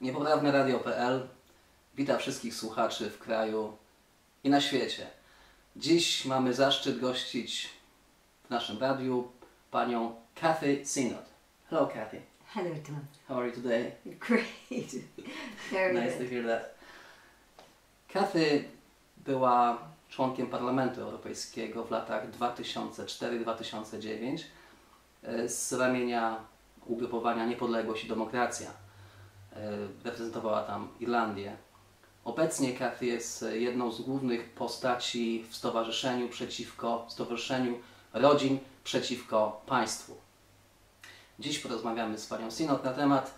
Niepoprawne Radio.pl wita wszystkich słuchaczy w kraju i na świecie. Dziś mamy zaszczyt gościć w naszym radiu panią Kathy Synod. Hello Kathy, Hello, Tom. how are you today? Great. Very Nice to good. hear that. Kathy była członkiem Parlamentu Europejskiego w latach 2004-2009 e, z ramienia ugrupowania Niepodległość i Demokracja. E, Reprezentowała tam Irlandię. Obecnie Kathy jest jedną z głównych postaci w Stowarzyszeniu przeciwko Stowarzyszeniu Rodzin Przeciwko Państwu. Dziś porozmawiamy z panią Sinot na temat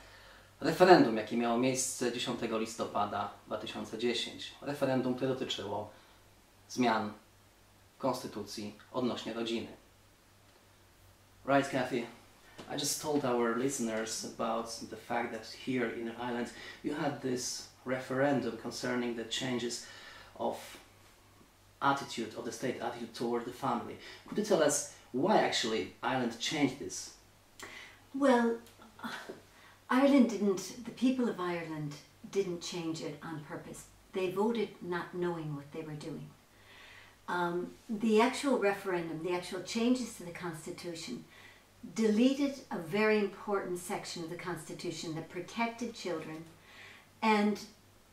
referendum, jakie miało miejsce 10 listopada 2010. Referendum, które dotyczyło zmian w konstytucji odnośnie rodziny. Right, Kathy? I just told our listeners about the fact that here in Ireland you had this referendum concerning the changes of attitude of the state attitude toward the family. Could you tell us why actually Ireland changed this? Well, Ireland didn't, the people of Ireland didn't change it on purpose. They voted not knowing what they were doing. Um, the actual referendum, the actual changes to the Constitution, deleted a very important section of the Constitution that protected children and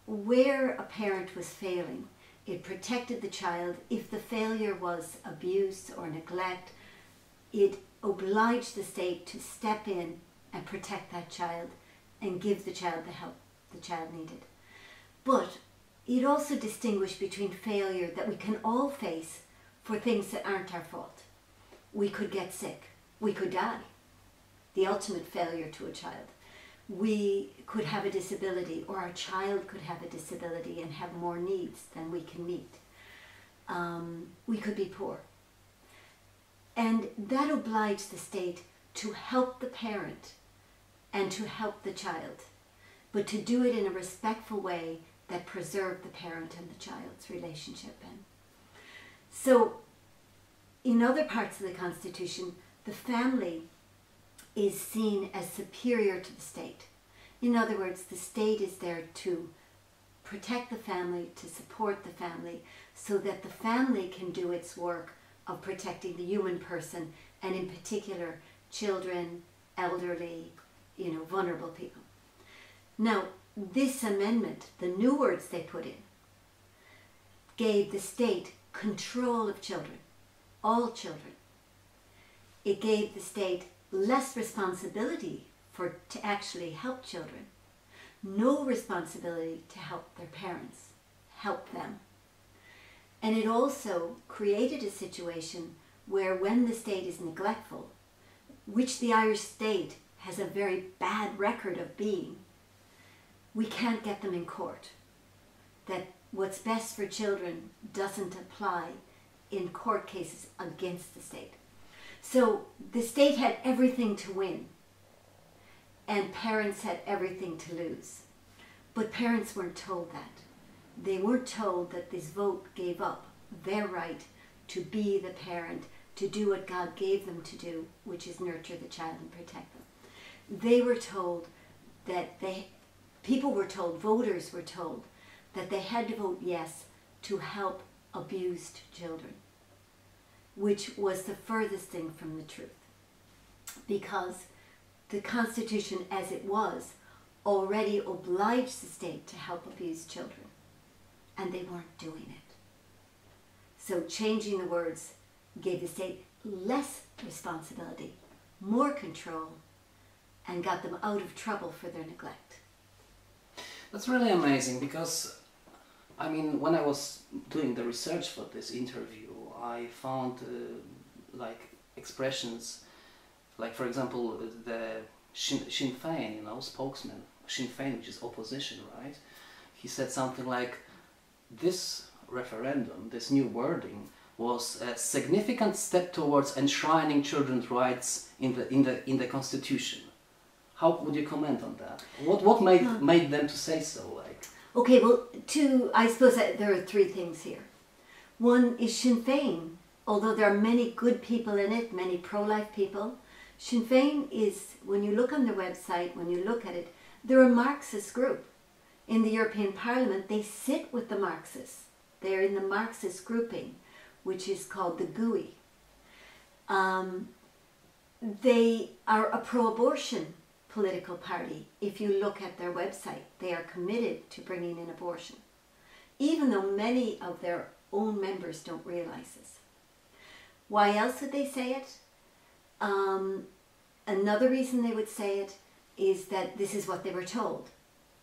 where a parent was failing, it protected the child. If the failure was abuse or neglect, it obliged the state to step in and protect that child and give the child the help the child needed. But it also distinguished between failure that we can all face for things that aren't our fault. We could get sick, we could die, the ultimate failure to a child. We could have a disability, or our child could have a disability and have more needs than we can meet. Um, we could be poor. And that obliged the state to help the parent and to help the child, but to do it in a respectful way that preserved the parent and the child's relationship. And so, in other parts of the Constitution, the family is seen as superior to the state. In other words, the state is there to protect the family, to support the family, so that the family can do its work of protecting the human person, and in particular, children, elderly, you know, vulnerable people. Now, this amendment, the new words they put in, gave the state control of children, all children. It gave the state less responsibility for to actually help children, no responsibility to help their parents, help them. And it also created a situation where when the state is neglectful, which the Irish state has a very bad record of being, we can't get them in court. That what's best for children doesn't apply in court cases against the state. So the state had everything to win, and parents had everything to lose. But parents weren't told that. They weren't told that this vote gave up their right to be the parent, to do what God gave them to do, which is nurture the child and protect them. They were told that they, people were told, voters were told, that they had to vote yes to help abused children, which was the furthest thing from the truth. Because the Constitution, as it was, already obliged the state to help abused children, and they weren't doing it. So changing the words gave the state less responsibility, more control, and got them out of trouble for their neglect. That's really amazing because, I mean, when I was doing the research for this interview, I found uh, like expressions, like for example, the Sinn, Sinn Féin, you know, spokesman, Sinn Féin, which is opposition, right? He said something like, this referendum, this new wording, was a significant step towards enshrining children's rights in the in the in the constitution. How would you comment on that? What what made made them to say so? Like, Okay, well, two, I suppose there are three things here. One is Sinn Féin, although there are many good people in it, many pro life people. Sinn Féin is, when you look on their website, when you look at it, They're a Marxist group. In the European Parliament, they sit with the Marxists. They're in the Marxist grouping, which is called the GUI. Um, they are a pro abortion political party. If you look at their website, they are committed to bringing in abortion, even though many of their own members don't realize this. Why else would they say it? Um, another reason they would say it is that this is what they were told.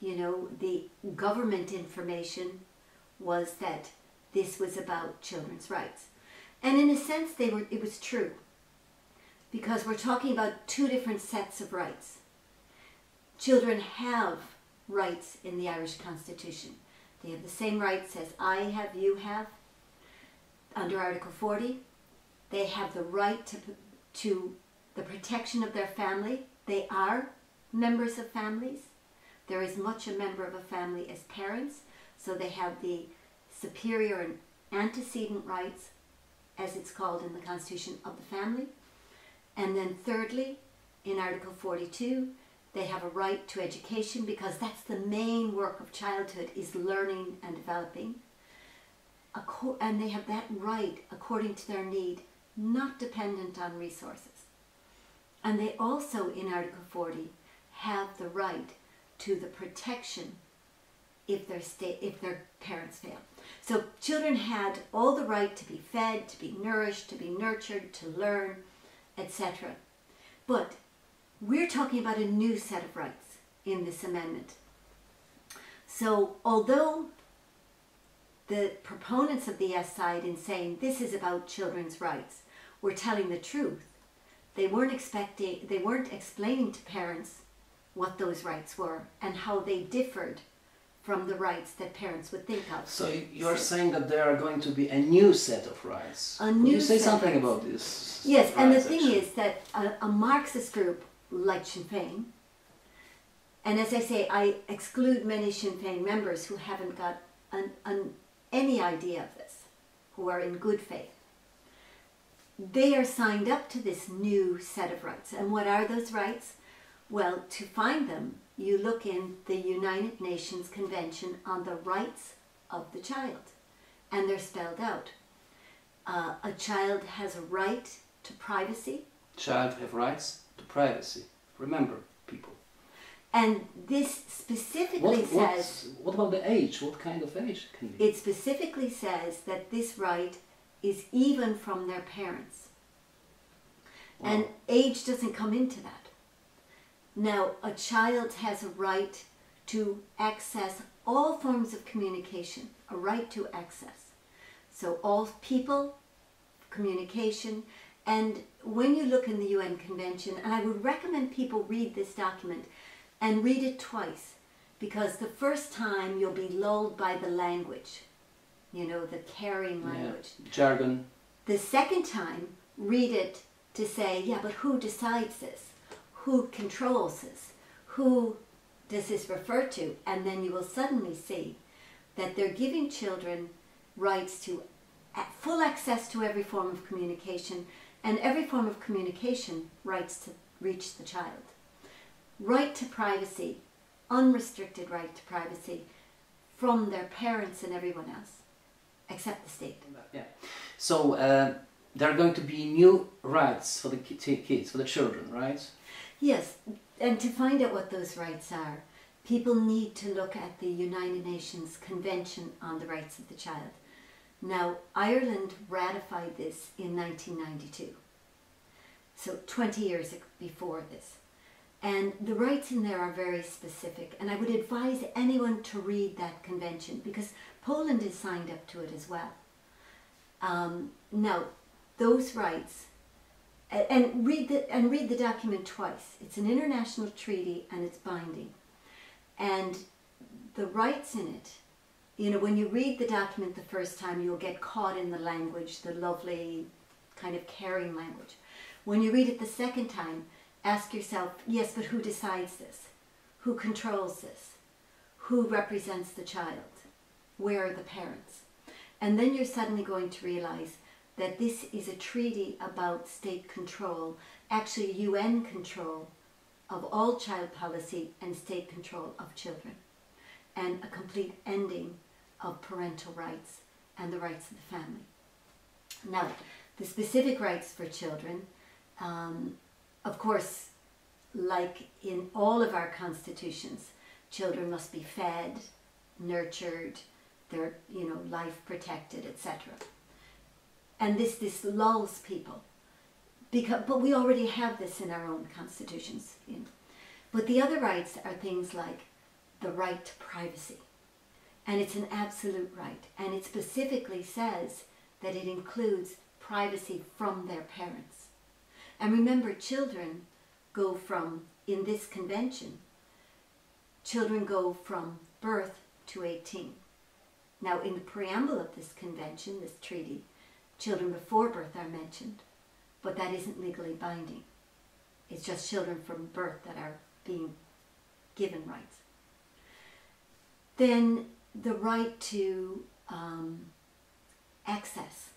You know, the government information was that this was about children's rights. And in a sense, they were, it was true because we're talking about two different sets of rights. Children have rights in the Irish Constitution. They have the same rights as I have, you have, under Article 40. They have the right to, to the protection of their family. They are members of families. They're as much a member of a family as parents, so they have the superior and antecedent rights, as it's called in the Constitution, of the family. And then thirdly, in Article 42, they have a right to education because that's the main work of childhood is learning and developing. And they have that right according to their need, not dependent on resources. And they also, in Article 40, have the right to the protection if their, sta- if their parents fail. So children had all the right to be fed, to be nourished, to be nurtured, to learn, etc. But we're talking about a new set of rights in this amendment. So although the proponents of the yes side in saying this is about children's rights were telling the truth, they weren't expecting they weren't explaining to parents what those rights were and how they differed from the rights that parents would think of. So you're saying that there are going to be a new set of rights. A new you say something about this? Yes, and the thing is that a, a, Marxist group like Sinn Féin, and as I say, I exclude many Sinn Féin members who haven't got an, an, any idea of this, who are in good faith. They are signed up to this new set of rights. And what are those rights? Well, to find them, you look in the United Nations Convention on the Rights of the Child, and they're spelled out. Uh, a child has a right to privacy. Child have rights to privacy. Remember. And this specifically what, says. What about the age? What kind of age can be? It specifically says that this right is even from their parents. Wow. And age doesn't come into that. Now, a child has a right to access all forms of communication, a right to access. So, all people, communication, and when you look in the UN Convention, and I would recommend people read this document and read it twice, because the first time you'll be lulled by the language, you know, the caring language. Yeah. Jargon. The second time, read it to say, yeah, but who decides this? who controls this? Who does this refer to? And then you will suddenly see that they're giving children rights to full access to every form of communication and every form of communication rights to reach the child. Right to privacy, unrestricted right to privacy from their parents and everyone else, except the state. Yeah. So uh, there are going to be new rights for the kids, for the children, right? Yes, and to find out what those rights are, people need to look at the United Nations Convention on the Rights of the Child. Now, Ireland ratified this in 1992, so 20 years before this. And the rights in there are very specific, and I would advise anyone to read that convention because Poland is signed up to it as well. Um, now, those rights and read the and read the document twice. It's an international treaty and it's binding. And the rights in it, you know, when you read the document the first time, you'll get caught in the language, the lovely kind of caring language. When you read it the second time, ask yourself, yes, but who decides this? Who controls this? Who represents the child? Where are the parents? And then you're suddenly going to realize that this is a treaty about state control, actually UN control of all child policy and state control of children, and a complete ending of parental rights and the rights of the family. Now, the specific rights for children, um, of course, like in all of our constitutions, children must be fed, nurtured, their you know life protected, etc. And this this lulls people, because but we already have this in our own constitutions. You know. But the other rights are things like the right to privacy, and it's an absolute right, and it specifically says that it includes privacy from their parents. And remember, children go from in this convention. Children go from birth to 18. Now, in the preamble of this convention, this treaty, children before birth are mentioned, but that isn't legally binding. It's just children from birth that are being given rights. Then the right to um, access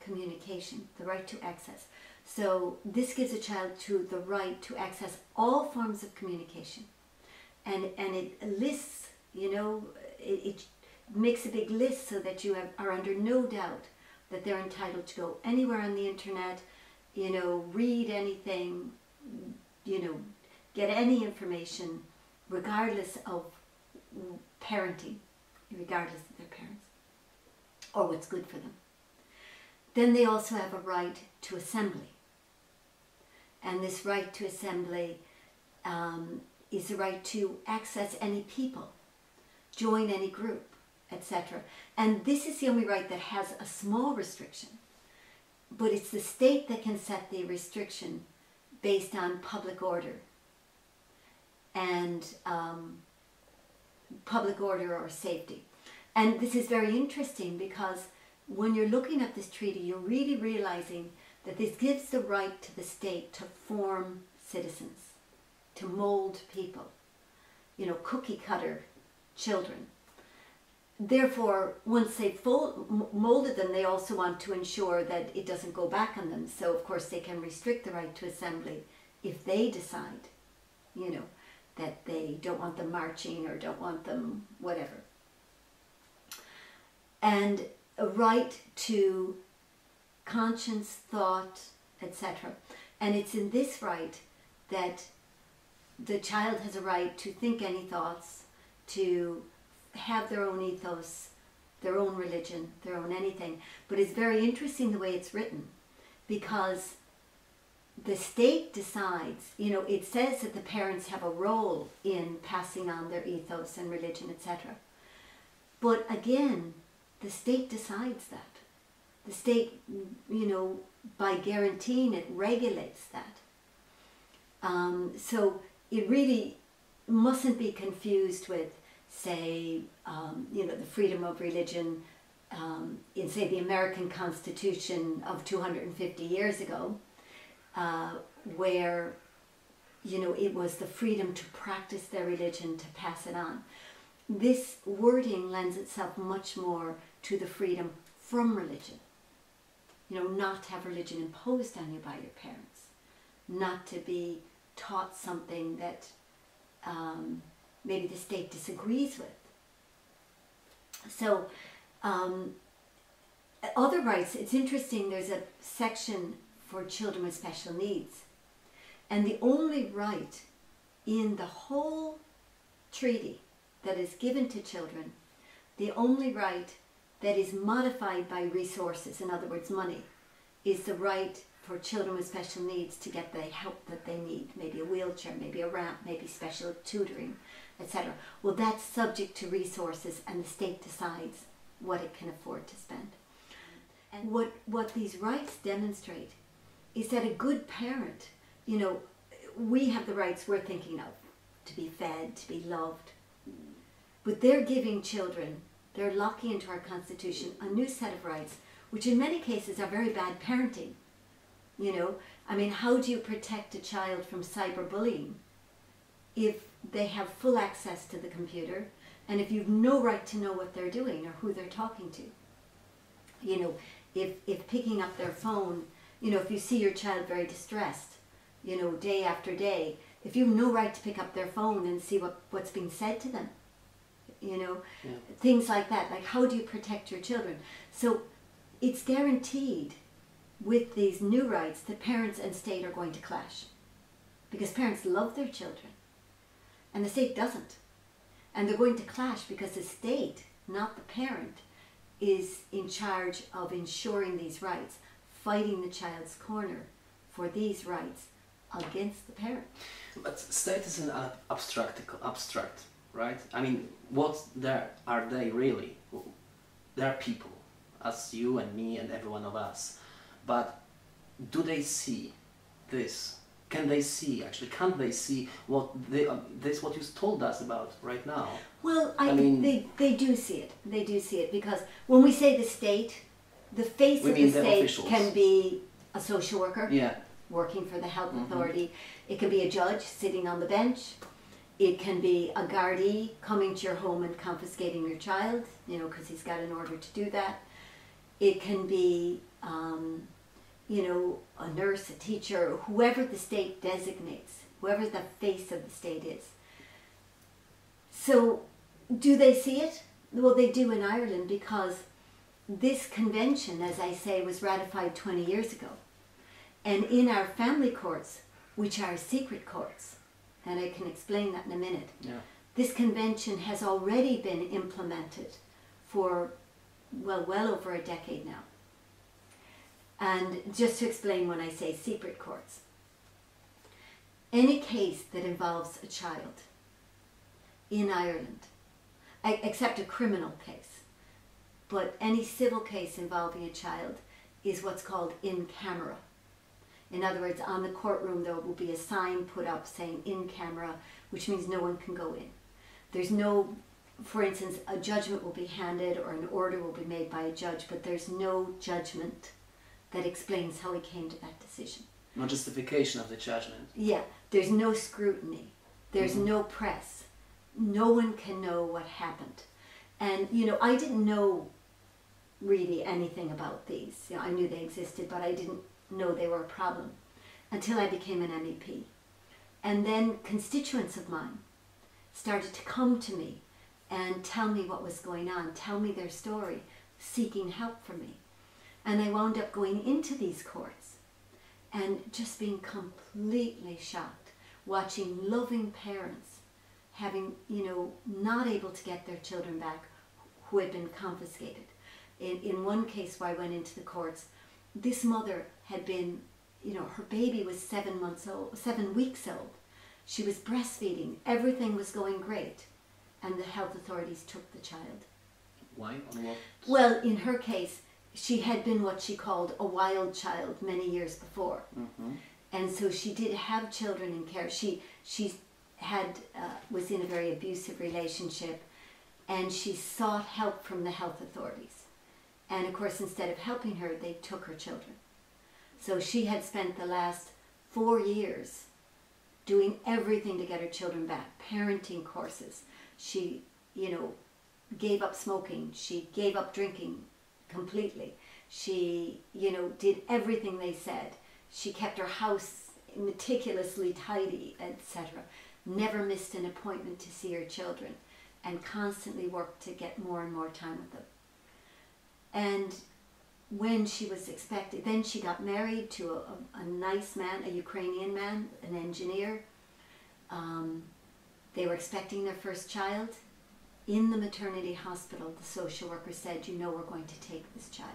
communication, the right to access. So this gives a child to the right to access all forms of communication, and and it lists, you know, it, it makes a big list so that you have, are under no doubt that they're entitled to go anywhere on the internet, you know, read anything, you know, get any information, regardless of parenting, regardless of their parents, or what's good for them. Then they also have a right to assembly. And this right to assembly um, is the right to access any people, join any group, etc. And this is the only right that has a small restriction, but it's the state that can set the restriction based on public order and um, public order or safety. And this is very interesting because when you're looking at this treaty, you're really realizing that this gives the right to the state to form citizens, to mold people, you know, cookie cutter children therefore, once they've molded them, they also want to ensure that it doesn't go back on them. So, of course, they can restrict the right to assembly if they decide, you know, that they don't want them marching or don't want them whatever. And a right to conscience, thought, etc. And it's in this right that the child has a right to think any thoughts, to have their own ethos, their own religion, their own anything. But it's very interesting the way it's written because the state decides, you know, it says that the parents have a role in passing on their ethos and religion, etc. But again, the state decides that. The state, you know, by guaranteeing it, regulates that. Um, so it really mustn't be confused with say, um, you know, the freedom of religion um, in, say, the American Constitution of 250 years ago, uh, where, you know, it was the freedom to practice their religion, to pass it on. This wording lends itself much more to the freedom from religion. You know, not to have religion imposed on you by your parents, not to be taught something that um, maybe the state disagrees with. So, um, other rights, it's interesting, there's a section for children with special needs. And the only right in the whole treaty that is given to children, the only right that is modified by resources, in other words, money, is the right for children with special needs to get the help that they need, maybe a wheelchair, maybe a ramp, maybe special tutoring, etc. Well, that's subject to resources, and the state decides what it can afford to spend. And what, what these rights demonstrate is that a good parent, you know, we have the rights we're thinking of to be fed, to be loved. But they're giving children, they're locking into our Constitution a new set of rights, which in many cases are very bad parenting. You know, I mean, how do you protect a child from cyberbullying if they have full access to the computer and if you've no right to know what they're doing or who they're talking to. You know, if, if picking up their phone, you know, if you see your child very distressed, you know, day after day, if you have no right to pick up their phone and see what, what's being said to them, you know, Yeah. things like that. Like, how do you protect your children? So, it's guaranteed with these new rights that parents and state are going to clash because parents love their children and the state doesn't. And they're going to clash because the state, not the parent, is in charge of ensuring these rights, fighting the child's corner for these rights against the parent. But state is an uh, abstract, abstract, right? I mean, what there are they really? They are people, as you and me and every one of us. But do they see this? Can they see actually? Can't they see what they, uh, this? What you told us about right now? Well, I, I mean- they, they do see it. They do see it because when we say the state, the face of the the state officials. can be a social worker Yeah, working for the health Mhm. authority. It can be a judge sitting on the bench. It can be a gardaí coming to your home and confiscating your child, you know, because he's got an order to do that. It can be, um, you know, a nurse, a teacher, whoever the state designates, whoever the face of the state is. So, do they see it? Well, they do in Ireland because this convention, as I say, was ratified 20 years ago. And in our family courts, which are secret courts, and I can explain that in a minute, yeah. this convention has already been implemented for, well, well over a decade now. And just to explain when I say secret courts, any case that involves a child in Ireland, except a criminal case, but any civil case involving a child is what's called in camera. In other words, on the courtroom there will be a sign put up saying in camera, which means no one can go in. There's no, for instance, a judgment will be handed or an order will be made by a judge, but there's no judgment that explains how he came to that decision. No justification of the judgment. Yeah, there's no scrutiny. There's Mhm. no press. No one can know what happened. And, you know, I didn't know really anything about these. You know, I knew they existed, but I didn't know they were a problem until I became an MEP. And then constituents of mine started to come to me and tell me what was going on, tell me their story, seeking help from me. And I wound up going into these courts and just being completely shocked, watching loving parents having, you know, not able to get their children back who had been confiscated. In, in one case where I went into the courts, this mother had been, you know, her baby was seven months old, seven weeks old. She was breastfeeding, everything was going great, and the health authorities took the child. Why? What? Well, in her case, she had been what she called a wild child many years before hmm and so she did have children in care. She she had uh, was in a very abusive relationship, and she sought help from the health authorities, and of course, instead of helping her, they took her children. So she had spent the last four years doing everything to get her children back, parenting courses. She, you know, gave up smoking. She gave up drinking completely. She, you know, did everything they said. She kept her house meticulously tidy, etc. Never missed an appointment to see her children and constantly worked to get more and more time with them. And when she was expected, then she got married to a, a, a nice man, a Ukrainian man, an engineer. Um, they were expecting their first child. In the maternity hospital, the social worker said, You know, we're going to take this child.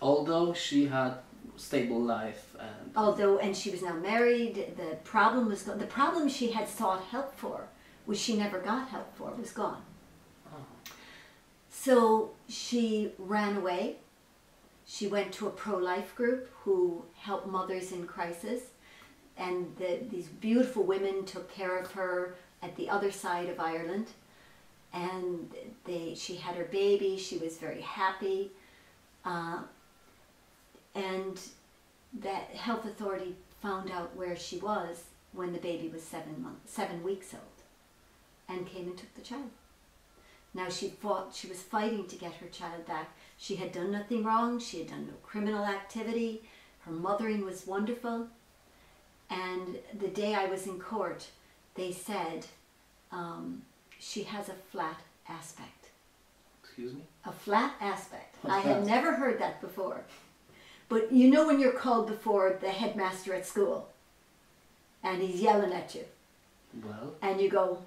Although she had stable life and although and she was now married the problem was gone the problem she had sought help for which she never got help for was gone Oh. So she ran away. She went to a pro-life group who helped mothers in crisis. And the, these beautiful women took care of her at the other side of ireland. And they she had her baby. She was very happy. Uh, and that health authority found out where she was when the baby was seven months, seven weeks old, and came and took the child. Now she fought; she was fighting to get her child back. She had done nothing wrong. She had done no criminal activity. Her mothering was wonderful, And the day I was in court, they said um, she has a flat aspect. Excuse me? A flat aspect. What's I had never heard that before. But you know when you're called before the headmaster at school and he's yelling at you Well, and you go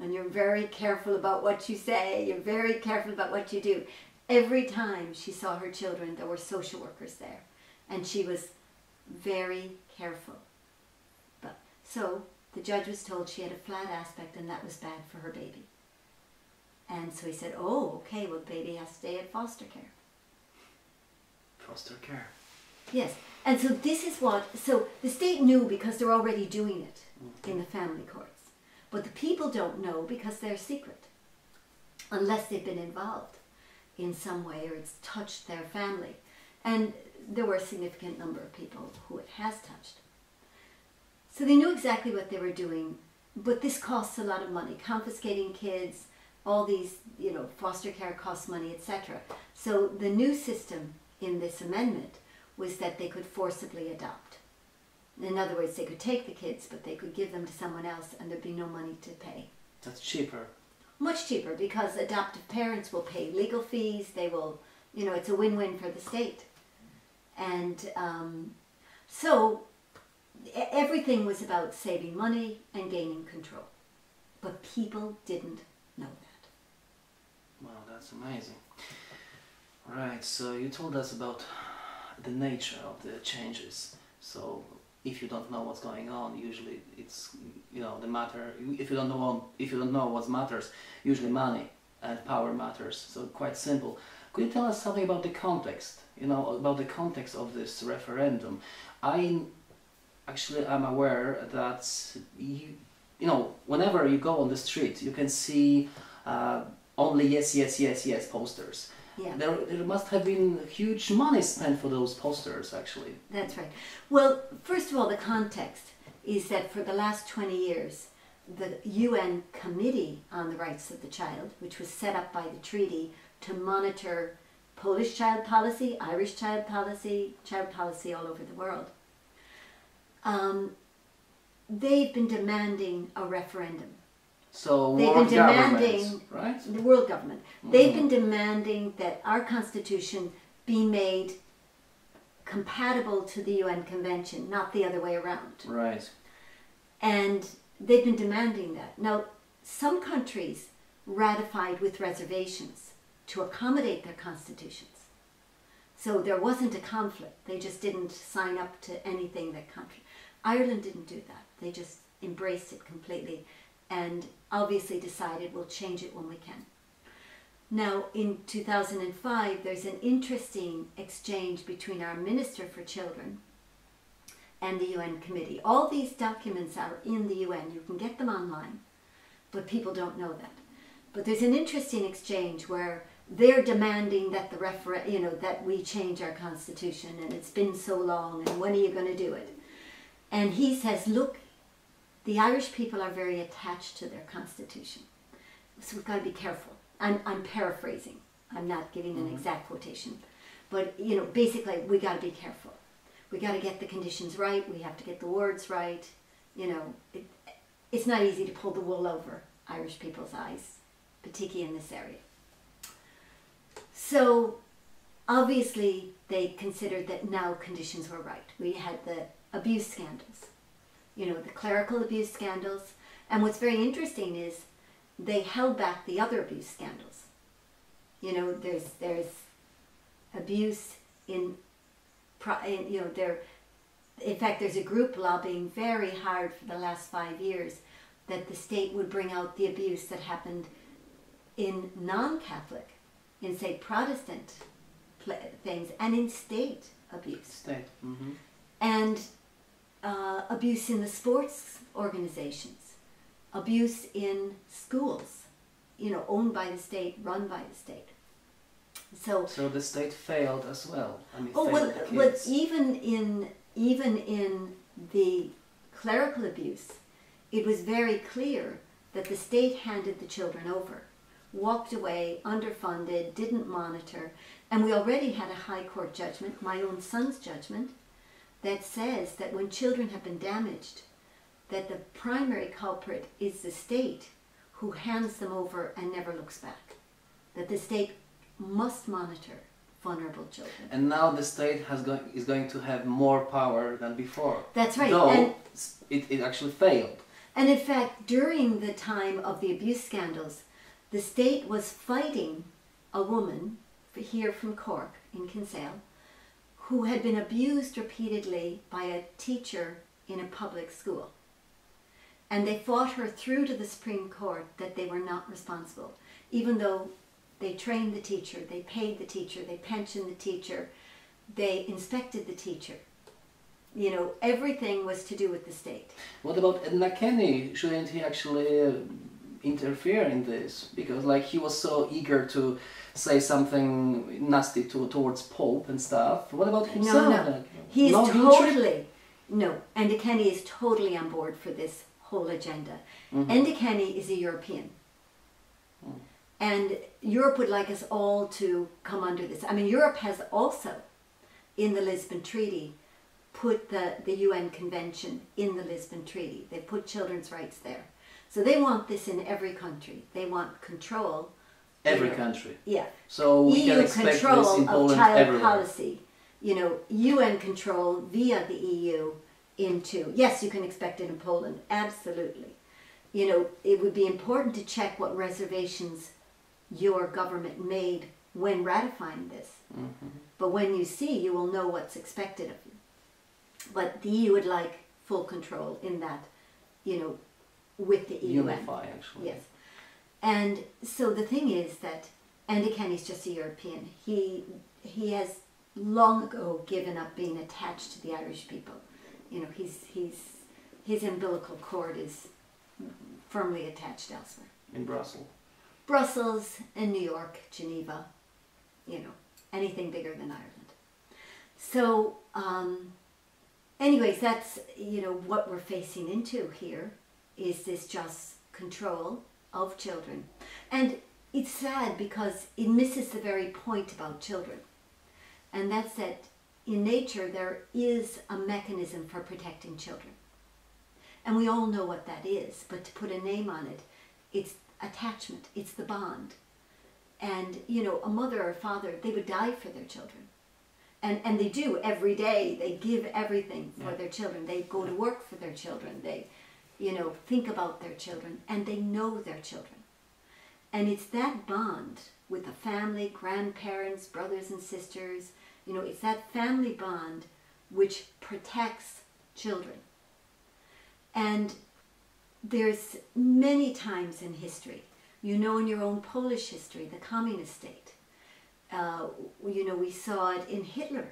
and you're very careful about what you say, you're very careful about what you do. Every time she saw her children, there were social workers there and she was very careful. But so the judge was told she had a flat aspect and that was bad for her baby. And so he said, "Oh, okay, well, the baby has to stay at foster care." foster care. Yes, and so this is what, so the state knew because they're already doing it mm-hmm. in the family courts. But the people don't know because they're secret, unless they've been involved in some way or it's touched their family. And there were a significant number of people who it has touched. So they knew exactly what they were doing, but this costs a lot of money. Confiscating kids, all these, you know, foster care costs money, etc. So the new system in this amendment was that they could forcibly adopt. In other words, they could take the kids, but they could give them to someone else and there'd be no money to pay. That's cheaper. Much cheaper because adoptive parents will pay legal fees, they will, you know, it's a win win for the state. And um, so everything was about saving money and gaining control. But people didn't know that. Wow, that's amazing. Right, so you told us about the nature of the changes. So if you don't know what's going on, usually it's you know the matter. If you don't know if you don't know what matters, usually money and power matters. So quite simple. Could you tell us something about the context? You know about the context of this referendum. I actually am aware that you you know whenever you go on the street, you can see uh, only yes, yes, yes, yes posters. Yeah. There, there must have been huge money spent for those posters, actually. That's right. Well, first of all, the context is that for the last 20 years, the UN Committee on the Rights of the Child, which was set up by the treaty to monitor Polish child policy, Irish child policy, child policy all over the world, um, they've been demanding a referendum. So They've world been demanding- right? The world government. They've been demanding that our constitution be made compatible to the UN Convention, not the other way around. Right. And they've been demanding that. Now, some countries ratified with reservations to accommodate their constitutions. So there wasn't a conflict. They just didn't sign up to anything that country. Ireland didn't do that. They just embraced it completely and obviously decided we'll change it when we can. Now, in 2005, there's an interesting exchange between our Minister for Children and the UN committee. All these documents are in the UN. You can get them online, but people don't know that. But there's an interesting exchange where they're demanding that the refer- you know, that we change our constitution, and it's been so long, and when are you going to do it? And he says, look, the Irish people are very attached to their constitution, so we've got to be careful. I'm, I'm paraphrasing. I'm not giving an mm-hmm. exact quotation, but you know, basically, we got to be careful we got to get the conditions right. We have to get the words right. You know, it, it's not easy to pull the wool over Irish people's eyes, particularly in this area. So, obviously, they considered that now conditions were right. We had the abuse scandals, you know, the clerical abuse scandals. And what's very interesting is they held back the other abuse scandals. You know, there's there's abuse in pro- you know, there. In fact, there's a group lobbying very hard for the last five years that the state would bring out the abuse that happened in non-Catholic, in say Protestant things, and in state abuse State. hmm and uh, abuse in the sports organizations, abuse in schools, you know, owned by the state, run by the state. So So the state failed as well. I mean, Oh well, well, even in even in the clerical abuse, it was very clear that the state handed the children over, walked away, underfunded, didn't monitor, and we already had a high court judgment, my own son's judgment, that says that when children have been damaged, that the primary culprit is the state who hands them over and never looks back. That the state must monitor vulnerable children. And now the state has is going to have more power than before. That's right. Though And, it, it actually failed. and in fact, during the time of the abuse scandals, the state was fighting a woman here from Cork in Kinsale who had been abused repeatedly by a teacher in a public school. And they fought her through to the Supreme Court that they were not responsible, even though they trained the teacher, they paid the teacher, they pensioned the teacher, they inspected the teacher. You know, everything was to do with the state. What about Enda Kenny? Shouldn't he actually uh, interfere in this? Because like he was so eager to say something nasty to, towards Pope and stuff. What about himself? no. Like, He is no totally no. Enda Kenny is totally on board for this whole agenda. Mhm. Enda Kenny is a European, Mm. and Europe would like us all to come under this. I mean, Europe has also, in the Lisbon Treaty, put the the UN Convention in the Lisbon Treaty. They put children's rights there, so they want this in every country. They want control. Every country. Yeah. So we can EU expect this control in of child everywhere. policy, you know, UN control via the EU into, yes, you can expect it in Poland, absolutely. You know, it would be important to check what reservations your government made when ratifying this. Mhm. But when you see, you will know what's expected of you. But the EU would like full control in that, you know, with the E UN. Unify actually. Yes. And so the thing is that Enda Kenny's just a European. He he has long ago given up being attached to the Irish people. You know, he's he's his umbilical cord is firmly attached elsewhere. In Brussels. Brussels and New York, Geneva, you know, anything bigger than Ireland. So, um, anyways, that's you know what we're facing into here is this just control of children, and it's sad because it misses the very point about children, and that's that in nature there is a mechanism for protecting children, and we all know what that is. But to put a name on it, it's attachment. It's the bond. And you know, a mother or a father, they would die for their children. And and they do every day. They give everything for Yeah. their children. They go to work for their children. They, you know, think about their children and they know their children. And it's that bond with the family, grandparents, brothers and sisters, you know, it's that family bond which protects children. And there's many times in history, you know, in your own Polish history, the communist state, uh, you know, we saw it in Hitler.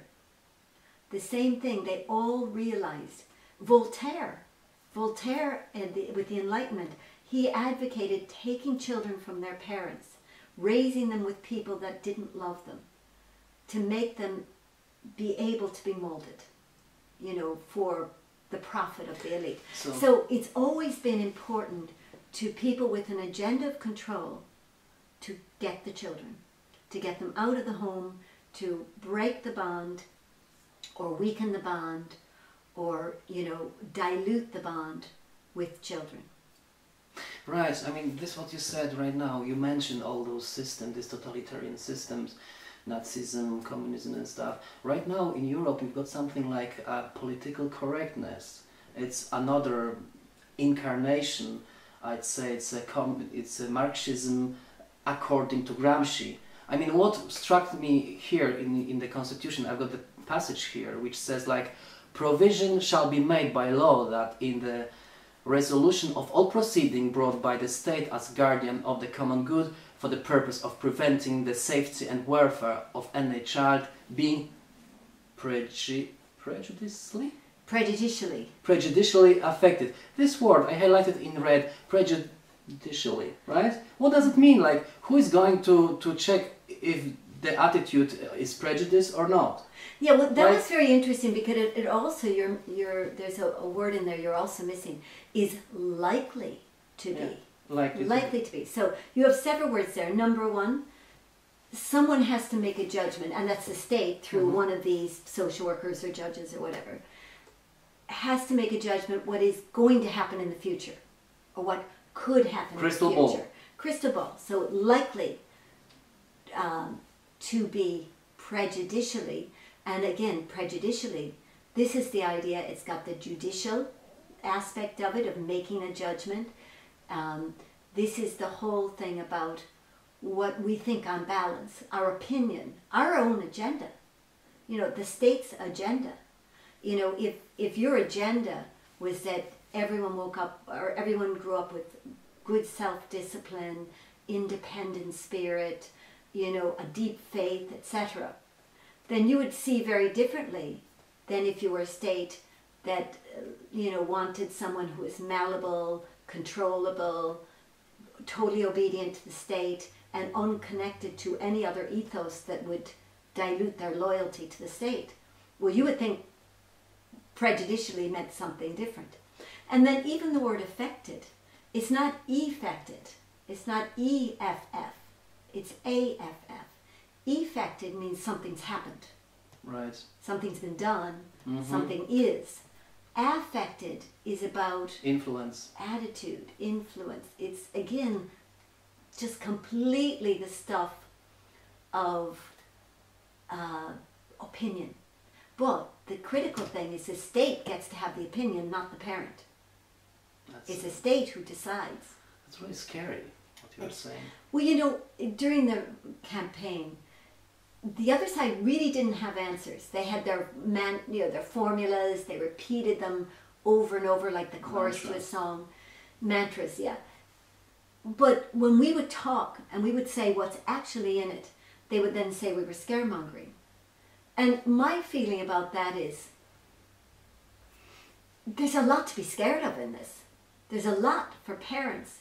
The same thing, they all realized. Voltaire, Voltaire, the, with the Enlightenment, he advocated taking children from their parents, raising them with people that didn't love them, to make them be able to be molded, you know, for the profit of the elite. So, So it's always been important to people with an agenda of control to get the children, to get them out of the home, to break the bond or weaken the bond or, you know, dilute the bond with children. right, I mean, this what you said right now. You mentioned all those systems, these totalitarian systems, Nazism, communism, and stuff. Right now in Europe, we've got something like uh, political correctness. It's another incarnation. I'd say it's a it's a Marxism according to Gramsci. I mean, what struck me here in in the Constitution, I've got the passage here which says like, provision shall be made by law that in the resolution of all proceeding brought by the state as guardian of the common good for the purpose of preventing the safety and welfare of any child being preju- prejudicially Prejudicially. prejudicially affected. This word I highlighted in red, prejudicially, right? What does it mean? Like, who is going to, to check if the attitude is prejudice or not? Yeah, well, that Right. was very interesting because it, it also you're you're there's a, a word in there you're also missing is likely to be Like, it- likely to be. So you have several words there. Number one, someone has to make a judgment, and that's the state through Mhm. one of these social workers or judges or whatever. has to make a judgment what is going to happen in the future or what could happen Crystal in the ball. Crystal ball. So likely um, to be prejudicially, and again, prejudicially, this is the idea, it's got the judicial aspect of it, of making a judgment. Um, this is the whole thing about what we think on balance, our opinion, our own agenda. You know, the state's agenda. You know, if if your agenda was that everyone woke up or everyone grew up with good self-discipline, independent spirit, you know, a deep faith, etc., then you would see very differently than if you were a state that uh, you know wanted someone who was malleable, controllable, totally obedient to the state and unconnected to any other ethos that would dilute their loyalty to the state. Well, you would think prejudicially meant something different. And then even the word affected, it's not effected, it's not EFF, it's AFF. Effected means something's happened, Right. something's been done, Mhm. something is. Affected is about Influence. attitude, influence. It's again just completely the stuff of uh, opinion. But the critical thing is the state gets to have the opinion, not the parent. That's, It's the state who decides. that's really scary. Saying. Well, you know, during the campaign, the other side really didn't have answers. They had their man, you know, their formulas. They repeated them over and over, like the chorus to a song, mantras. Yeah. But when we would talk and we would say what's actually in it, they would then say we were scaremongering. And my feeling about that is there's a lot to be scared of in this. There's a lot for parents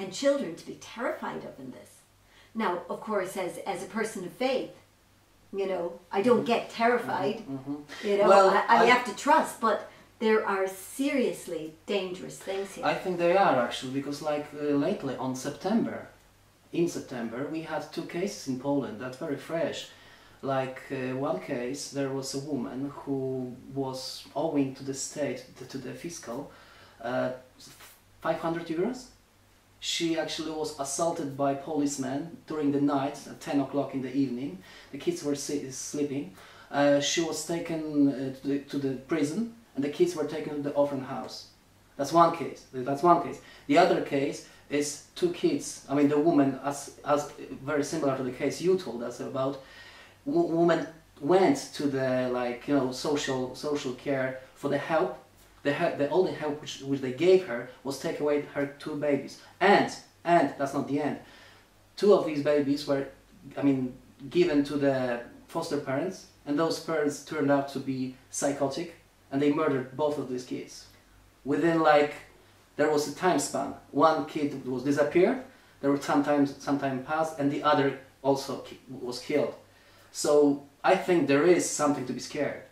and children to be terrified of in this. Now, of course, as, as a person of faith, you know, I don't get terrified. Mhm. You know, Well, I, I I- have to trust, but there are seriously dangerous things here. I think they are actually because like uh, lately on September, in September we had two cases in Poland that's very fresh. Like uh, one case, there was a woman who was owing to the state, to- to the fiscal, uh, 500 euros. She actually was assaulted by policemen during the night at 10 o'clock in the evening. The kids were sleeping. Uh, she was taken uh, to, the, to the prison and the kids were taken to the orphan house. That's one case. That's one case. The other case is two kids. I mean, the woman, as, as very similar to the case you told us about, woman went to the like you know social social care for the help. The, he- the only help which, which they gave her was take away her two babies. And and that's not the end. Two of these babies were, I mean, given to the foster parents, and those parents turned out to be psychotic, and they murdered both of these kids within like there was a time span. One kid was disappeared. There were sometimes some time passed, and the other also ki- was killed. So I think there is something to be scared.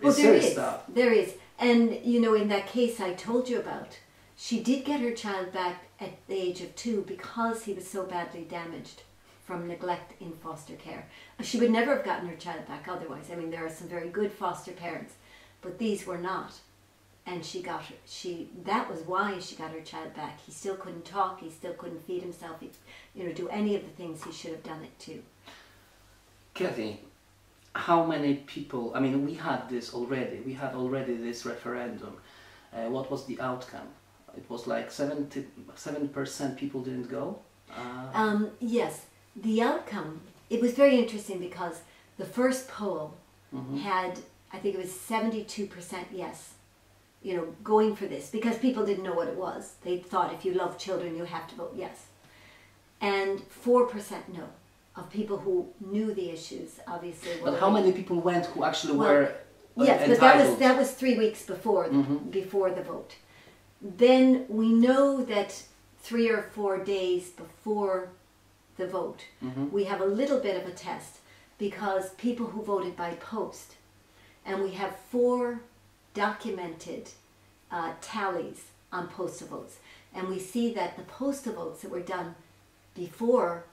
Well, It's there serious is. stuff. There is. And, you know, in that case I told you about, she did get her child back at the age of two because he was so badly damaged from neglect in foster care. She would never have gotten her child back otherwise. I mean, there are some very good foster parents, but these were not. And she got her, she, that was why she got her child back. He still couldn't talk, he still couldn't feed himself, he, you know, do any of the things he should have done it to. Kathy, how many people? I mean, we had this already. We had already this referendum. Uh, what was the outcome? It was like 70 percent people didn't go. Uh, Um, yes, the outcome, it was very interesting because the first poll mhm. had, I think it was 72% yes, you know, going for this because people didn't know what it was. They thought if you love children, you have to vote yes. And 4% no of people who knew the issues, obviously. But how many people went who actually Well, were uh, Yes, but that was that was three weeks before Mhm. before the vote. Then we know that three or four days before the vote, Mhm. we have a little bit of a test because people who voted by post, and we have four documented uh, tallies on postal votes, and we see that the postal votes that were done before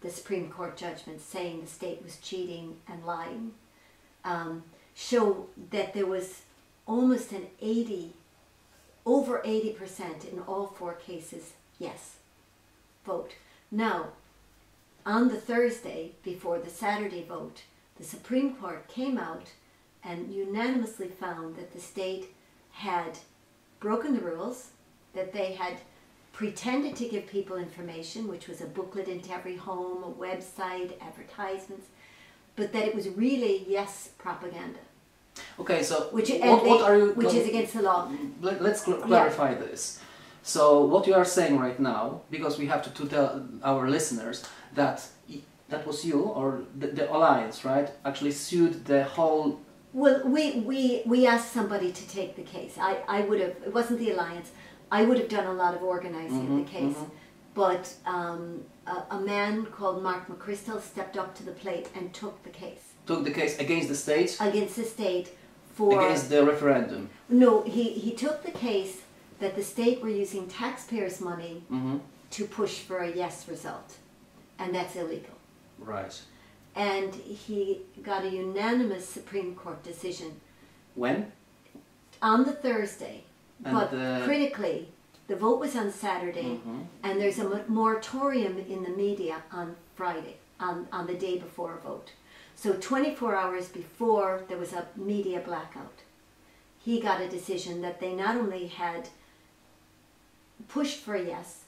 the Supreme Court judgment saying the state was cheating and lying um, show that there was almost an 80, over 80% in all four cases, yes, vote. Now, on the Thursday before the Saturday vote, the Supreme Court came out and unanimously found that the state had broken the rules, that they had pretended to give people information, which was a booklet into every home, a website, advertisements, but that it was really yes propaganda, Okay, so which, what, they- what are you? which is against the law. Let, us cl- clarify this. So what you are saying right now, because we have to, to tell our listeners that that was you or the, the alliance, right? Actually sued the whole. Well, we, we, we asked somebody to take the case. I, I would have, it wasn't the Alliance, I would have done a lot of organizing of Mhm, the case. mhm. But um, a, a man called Mark McCrystal stepped up to the plate and took the case Took the case against the state, against the state for. against the referendum. No, he, he took the case that the state were using taxpayers' money hmm to push for a yes result. And that's illegal. Right. And he got a unanimous Supreme Court decision When? on the Thursday. And but the- critically, the vote was on Saturday, Mhm. and there's a moratorium in the media on Friday, on, on the day before a vote. So 24 hours before there was a media blackout, he got a decision that they not only had pushed for a yes,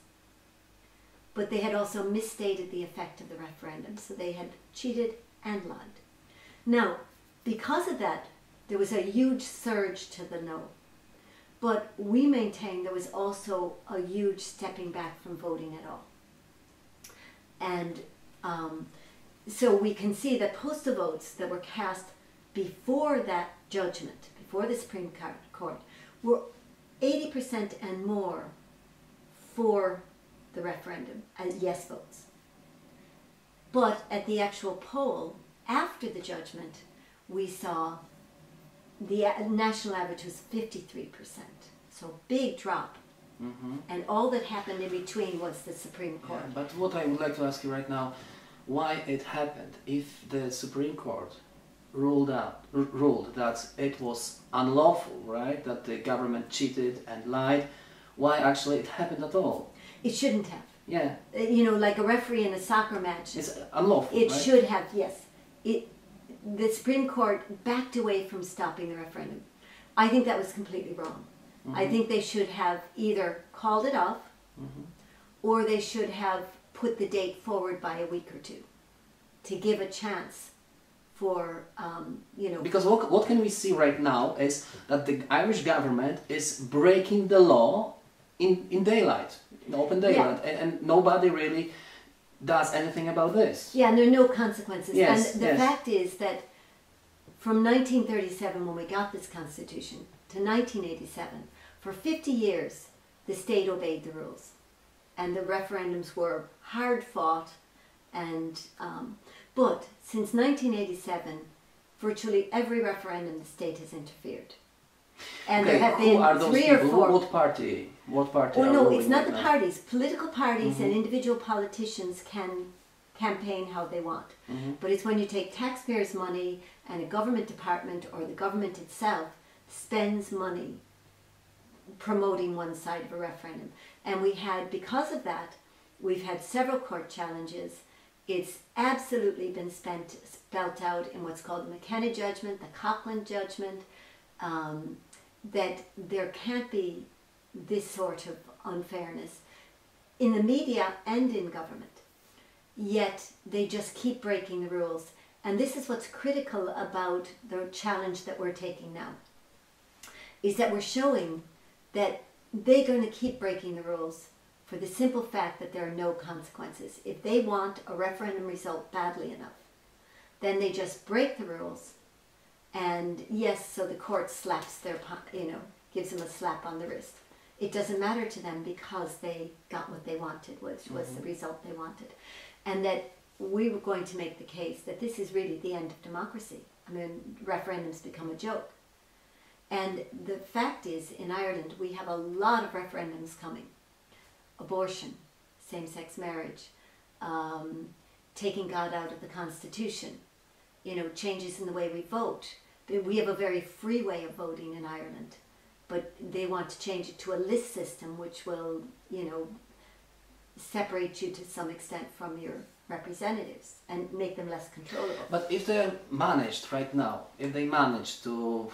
but they had also misstated the effect of the referendum. So they had cheated and lied. Now, because of that, there was a huge surge to the no. But we maintain there was also a huge stepping back from voting at all. And um, so we can see that postal votes that were cast before that judgment, before the Supreme Court- were 80% and more for the referendum as yes votes. But at the actual poll, after the judgment, we saw the national average was 53%. So big drop. hmm And all that happened in between was the Supreme Yeah, Court. but what I would like to ask you right now, why it happened if the Supreme Court ruled out r- ruled that it was unlawful, right? That the government cheated and lied. Why actually it happened at all? It shouldn't have. Yeah, Uh, You know, like a referee in a soccer match. it's unlawful. It right? should have, yes. It, the Supreme Court backed away from stopping the referendum. I think that was completely wrong. I think they should have either called it off Mhm. or they should have put the date forward by a week or two to give a chance for, um, you know, Because what, what can we see right now is that the Irish government is breaking the law in, in daylight, in open daylight, and, and nobody really does anything about this. Yeah, and there are no consequences. Yes, and the yes. fact is that from 1937, when we got this constitution, to 1987, for 50 years, the state obeyed the rules. And the referendums were hard fought. And, um, but since 1987, virtually every referendum, the state has interfered. And okay, there have been three people? or four. What party? What party? Oh no, it's not right the now? Mm-hmm. parties. Political parties and individual politicians can campaign how they want. Mhm. But it's when you take taxpayers' money and a government department or the government itself spends money promoting one side of a referendum. And we had, because of that, we've had several court challenges. It's absolutely been spent, spelt out in what's called the McKenna judgment, the Coughlan judgment, um, that there can't be this sort of unfairness in the media and in government. Yet they just keep breaking the rules. And this is what's critical about the challenge that we're taking now. Is that we're showing that they're going to keep breaking the rules for the simple fact that there are no consequences. If they want a referendum result badly enough, then they just break the rules. And yes, so the court slaps their, you know, gives them a slap on the wrist. It doesn't matter to them because they got what they wanted, which was the result they wanted. And that we were going to make the case that this is really the end of democracy. I mean, referendums become a joke. And the fact is, in Ireland, we have a lot of referendums coming abortion, same sex marriage, um, taking God out of the Constitution, you know, changes in the way we vote, We have a very free way of voting in Ireland, but they want to change it to a list system, which will, you know, separate you to some extent from your representatives and make them less controllable. But if they managed right now, if they managed to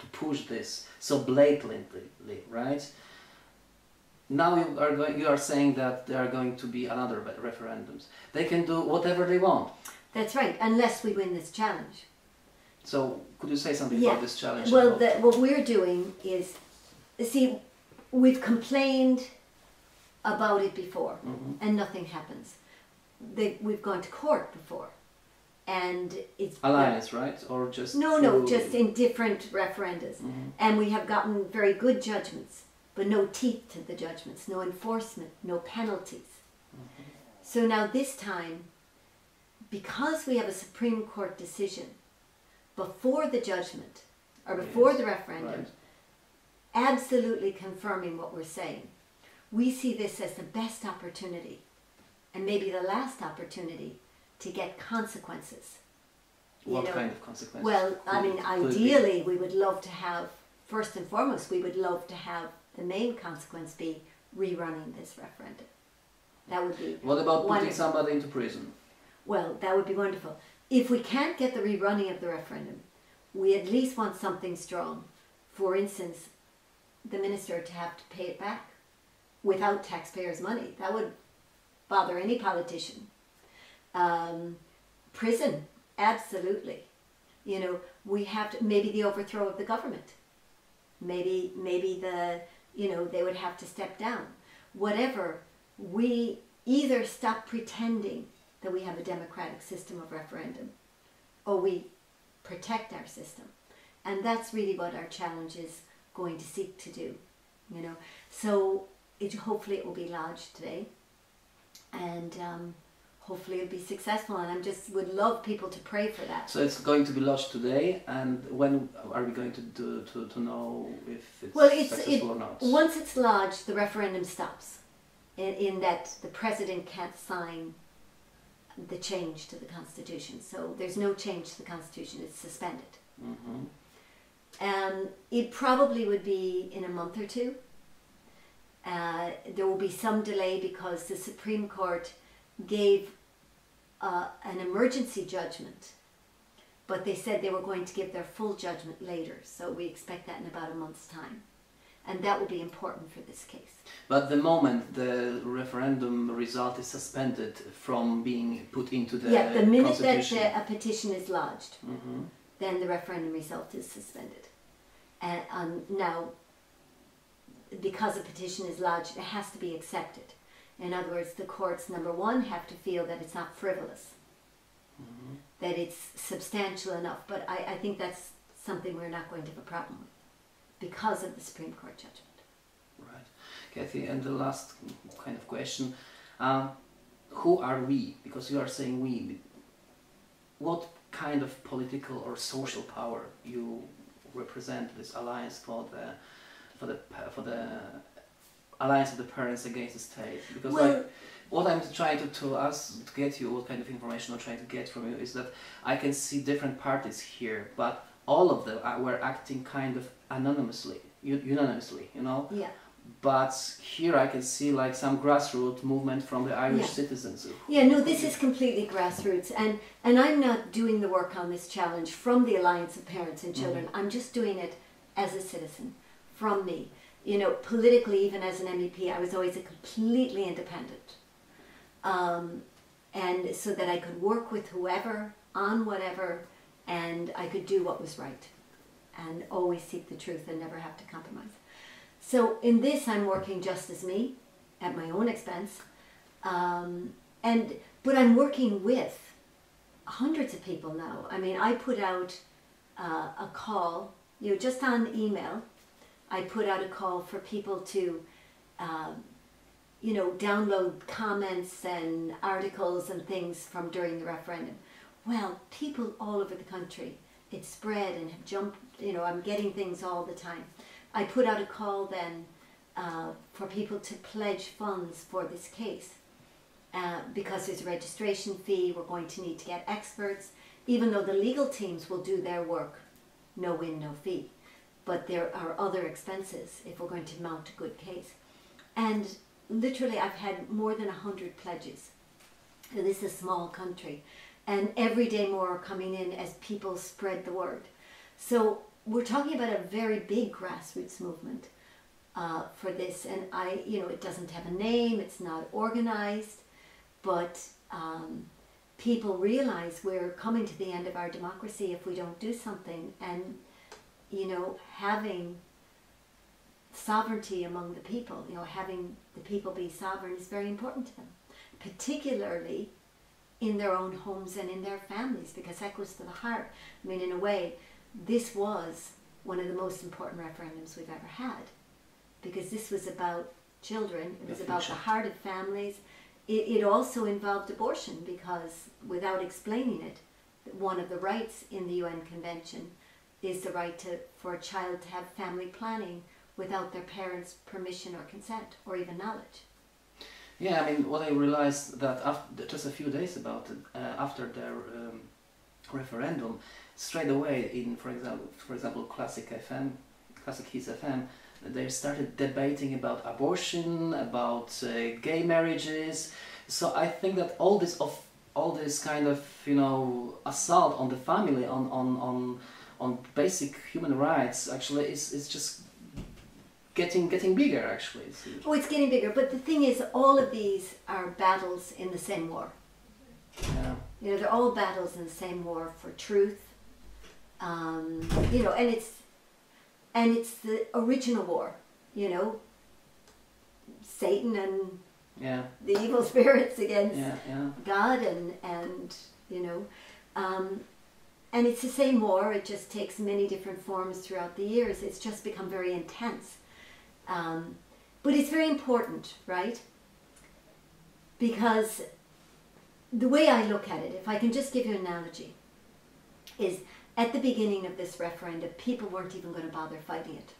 to push this so blatantly, right? Now you are going. You are saying that there are going to be another referendums. They can do whatever they want. That's right, unless we win this challenge. So could you say something Yeah. about this challenge? Well, the, what we're doing is, see, we've complained about it before, Mhm. and nothing happens. They, we've gone to court before, and it's alliance, right? Or just No, no, just in different referendums, Mhm. and we have gotten very good judgments, but no teeth to the judgments, no enforcement, no penalties. Mm-hmm. So now this time, because we have a Supreme Court decision before the judgment or before Yes, the referendum, right. absolutely confirming what we're saying, we see this as the best opportunity and maybe the last opportunity to get consequences. You What know, kind of consequences? Well, I mean, ideally, we would love to have, first and foremost, we would love to have the main consequence be rerunning this referendum. That would be What about putting Wonderful. somebody into prison? Well, that would be wonderful. If we can't get the rerunning of the referendum, we at least want something strong. For instance, the minister to have to pay it back without taxpayers' money. That would bother any politician. Um, prison, absolutely. You know, we have to maybe the overthrow of the government. Maybe maybe the you know they would have to step down. Whatever we either stop pretending that we have a democratic system of referendum or we protect our system. And that's really what our challenge is going to seek to do. You know, so it hopefully it will be lodged today, and um, hopefully it'll be successful. And I just would love people to pray for that. So it's going to be lodged today, and when are we going to do to, to know if it's, Well, it's- successful it- or not? Once it's lodged, the referendum stops. In, in that the president can't sign the change to the constitution. So there's no change to the constitution. It's suspended. hmm Um, it probably would be in a month or two. Uh, there will be some delay because the Supreme Court gave uh, an emergency judgment, but they said they were going to give their full judgment later. So we expect that in about a month's time. And that will be important for this case. But the moment the referendum result is suspended from being put into the yeah, the minute that uh, a petition is lodged, Mhm. then the referendum result is suspended. And um, now, because a petition is lodged, it has to be accepted. In other words, the courts, number one, have to feel that it's not frivolous, Mhm. that it's substantial enough. But I, I think that's something we're not going to have a problem with because of the Supreme Court judgment. Right, Kathy. And the last kind of question: um, Who are we? Because you are saying we. What kind of political or social power you represent this alliance for the for the for the alliance of the parents against the state? Because Well- like what I'm trying to to us to get you, what kind of information I'm trying to get from you is that I can see different parties here, but all of them were acting kind of anonymously, unanimously, you know. Yeah. But here I can see like some grassroots movement from the Irish Yeah. citizens. Yeah, no, this is completely grassroots, and and I'm not doing the work on this challenge from the Alliance of Parents and Children. I'm just doing it as a citizen, from me. You know, politically, even as an MEP, I was always a completely independent, um, and so that I could work with whoever on whatever, and I could do what was right, and always seek the truth and never have to compromise. So in this, I'm working just as me, at my own expense. Um, and but I'm working with hundreds of people now. I mean, I put out uh, a call, you know, just on email. I put out a call for people to, um, you know, download comments and articles and things from during the referendum. Well, people all over the country, it's spread and have jumped. You know, I'm getting things all the time. I put out a call then uh, for people to pledge funds for this case. Uh, because there's a registration fee, we're going to need to get experts. Even though the legal teams will do their work, no win, no fee. But there are other expenses if we're going to mount a good case. And literally, I've had more than 100 pledges. This is a small country. And every day more are coming in as people spread the word. So we're talking about a very big grassroots movement uh, for this. And I, you know, it doesn't have a name, it's not organized, but um, people realize we're coming to the end of our democracy if we don't do something. And, you know, having sovereignty among the people, you know, having the people be sovereign is very important to them, particularly in their own homes and in their families, because that goes to the heart. I mean, in a way, this was one of the most important referendums we've ever had, because this was about children, it was about the heart of families. It, it also involved abortion, because without explaining it, one of the rights in the UN Convention is the right to, for a child to have family planning without their parents' permission or consent or even knowledge. Yeah, I mean, what I realized that after, just a few days about uh, after their um, referendum, straight away in, for example, for example, Classic FM, Classic Hits FM, they started debating about abortion, about uh, gay marriages. So I think that all this of all this kind of you know assault on the family, on on on on basic human rights, actually is is just getting getting bigger. Actually, it seems. Oh, it's getting bigger, but the thing is, all of these are battles in the same war. Yeah. You know, they're all battles in the same war for truth. Um, you know, and it's and it's the original war. You know, Satan and Yeah. the evil spirits against Yeah. Yeah. God and and you know, um, and it's the same war. It just takes many different forms throughout the years. It's just become very intense, um, but it's very important, right? Because the way I look at it, if I can just give you an analogy, is at the beginning of this referendum, people weren't even going to bother fighting it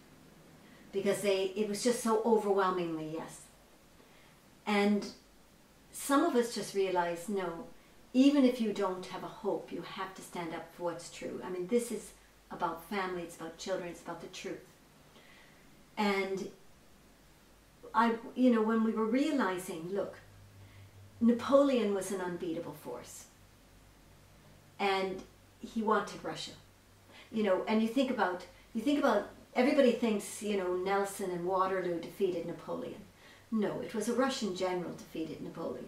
because they it was just so overwhelmingly yes. And some of us just realize no, even if you don't have a hope, you have to stand up for what's true. I mean, this is about family, it's about children, it's about the truth. And I, you know, when we were realizing, look, Napoleon was an unbeatable force. And he wanted Russia. You know, and you think about, you think about, everybody thinks, you know, Nelson and Waterloo defeated Napoleon. No, it was a Russian general defeated Napoleon,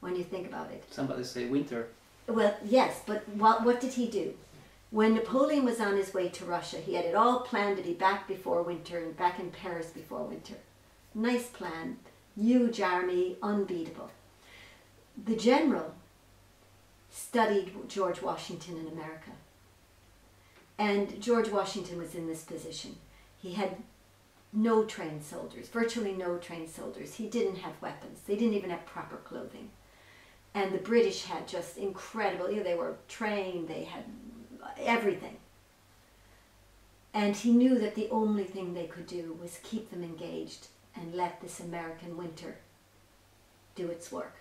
when you think about it. Somebody say winter. Well, yes, but what, what did he do? When Napoleon was on his way to Russia, he had it all planned to be back before winter and back in Paris before winter. Nice plan, huge army, unbeatable. The general studied George Washington in America. And George Washington was in this position. He had no trained soldiers, virtually no trained soldiers. He didn't have weapons. They didn't even have proper clothing. And the British had just incredible, you know, they were trained, they had everything. And he knew that the only thing they could do was keep them engaged and let this American winter do its work.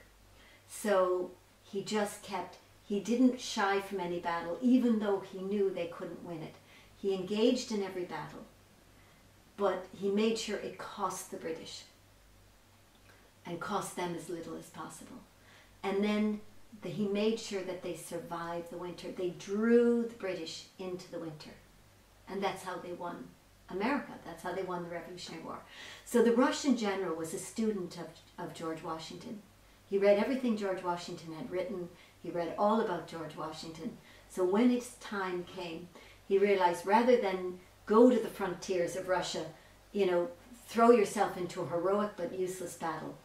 So he just kept, he didn't shy from any battle, even though he knew they couldn't win it. He engaged in every battle, but he made sure it cost the British and cost them as little as possible. And then he made sure that they survived the winter. They drew the British into the winter. And that's how they won America. That's how they won the Revolutionary War. So the Russian general was a student of, of George Washington. He read everything George Washington had written. He read all about George Washington. So when his time came, he realized rather than go to the frontiers of Russia, you know, throw yourself into a heroic but useless battle,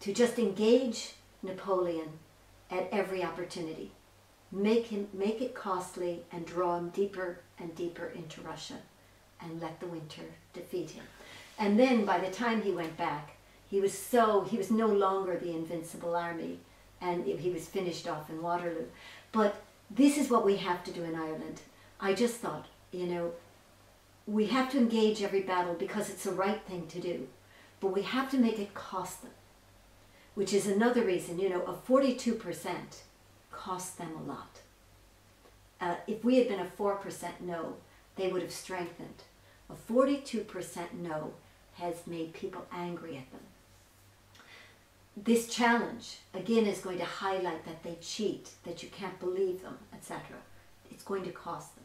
to just engage Napoleon at every opportunity. Make him make it costly and draw him deeper and deeper into Russia and let the winter defeat him. And then by the time he went back, he was so he was no longer the invincible army and he was finished off in Waterloo. But this is what we have to do in Ireland. I just thought, you know, we have to engage every battle because it's the right thing to do, but we have to make it cost them, which is another reason, you know, a 42% cost them a lot. Uh, if we had been a 4% no, they would have strengthened. A 42% no has made people angry at them. This challenge, again, is going to highlight that they cheat, that you can't believe them, etc. It's going to cost them.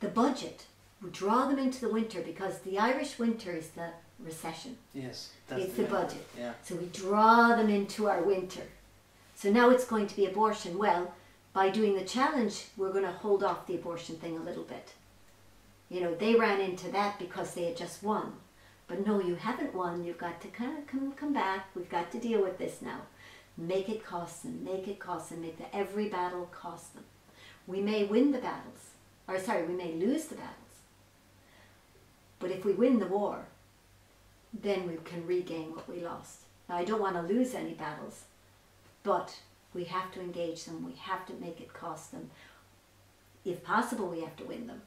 The budget draw them into the winter because the Irish winter is the recession. Yes. It's the budget. Yeah. So we draw them into our winter. So now it's going to be abortion. Well, by doing the challenge, we're going to hold off the abortion thing a little bit. You know, they ran into that because they had just won. But no, you haven't won. You've got to kind of come, come back. We've got to deal with this now. Make it cost them. Make it cost them. Make the, every battle cost them. We may win the battles, or sorry, we may lose the battles. But if we win the war, then we can regain what we lost. Now, I don't want to lose any battles, but we have to engage them. We have to make it cost them. If possible, we have to win them,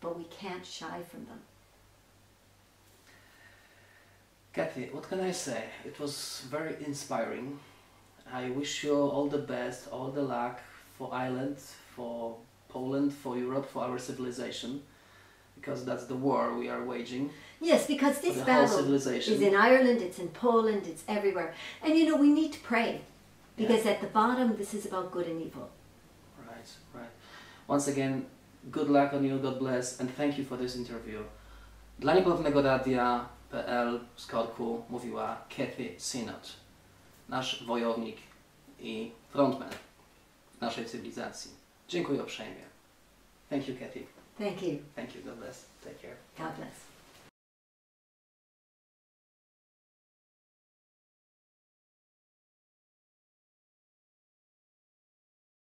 but we can't shy from them. Kathy, what can I say? It was very inspiring. I wish you all the best, all the luck for Ireland, for Poland, for Europe, for our civilization, because that's the war we are waging. Yes, because this battle is in Ireland, it's in Poland, it's everywhere. And you know, we need to pray because at the bottom, this is about good and evil. Right, right. Once again, good luck on you, God bless, and thank you for this interview. Dla Niepoprawnego Radia.pl z Korku mówiła Kathy Sinnott, nasz wojownik i frontman naszej cywilizacji. Dziękuję uprzejmie. Thank you, Kathy. Thank you. Thank you, God bless. Take care. God bless.